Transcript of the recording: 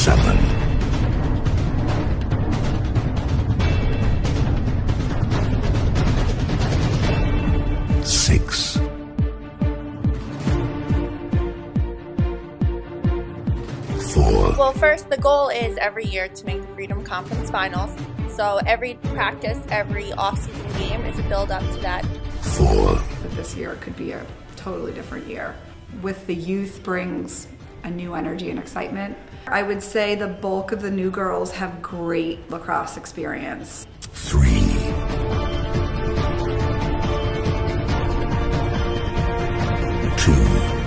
seven. Well, first, the goal is every year to make the Freedom Conference Finals. So every practice, every off-season game is a build up to that. Four. But this year could be a totally different year. With the youth brings a new energy and excitement. I would say the bulk of the new girls have great lacrosse experience. Three. Two.